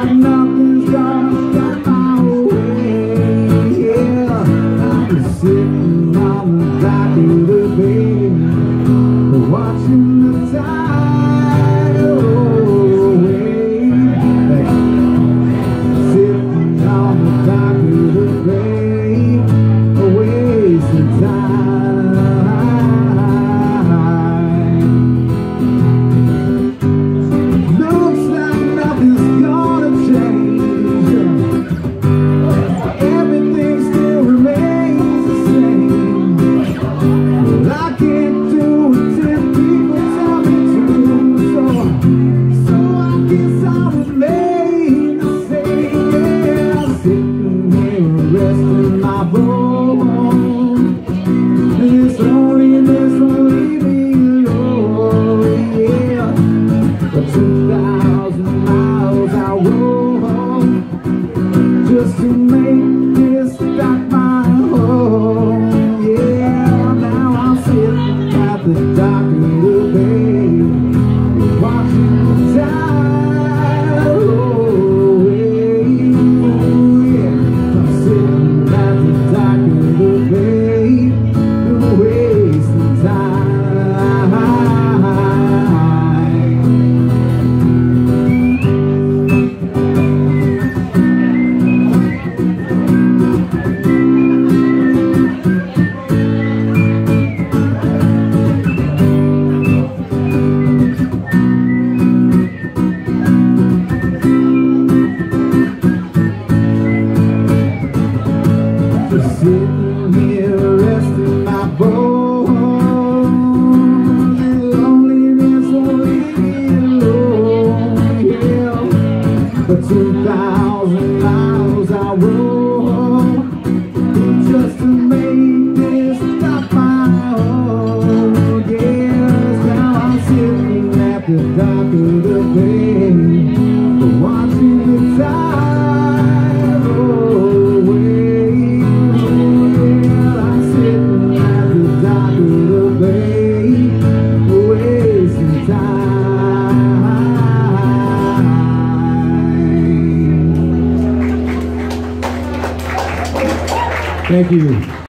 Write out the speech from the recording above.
I know. just to make this dock my home. Yeah, now I'm sitting at the dock. For 2,000 miles I rode.